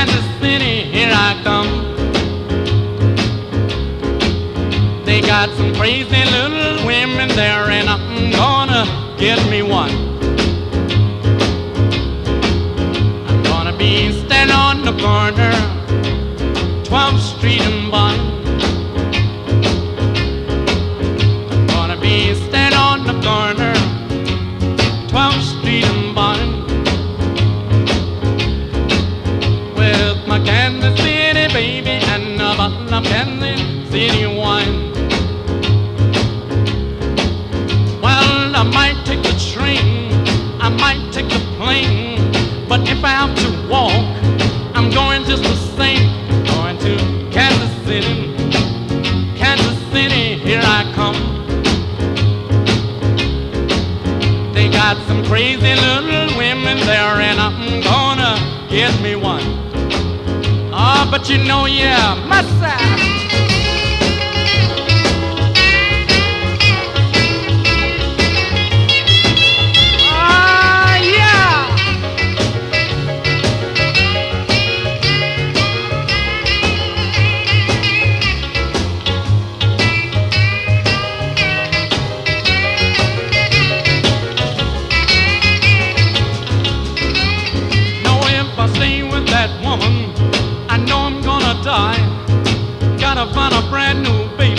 Kansas City, here I come. They got some crazy little women there, and I'm gonna get me one. I'm gonna be standing on the corner pending city wine. Well, I might take the train, I might take the plane, but if I have to walk, I'm going just the same. Going to Kansas City, Kansas City, here I come. They got some crazy little women there, and I'm gonna get me one. But you know, yeah, must. gotta find a brand new baby.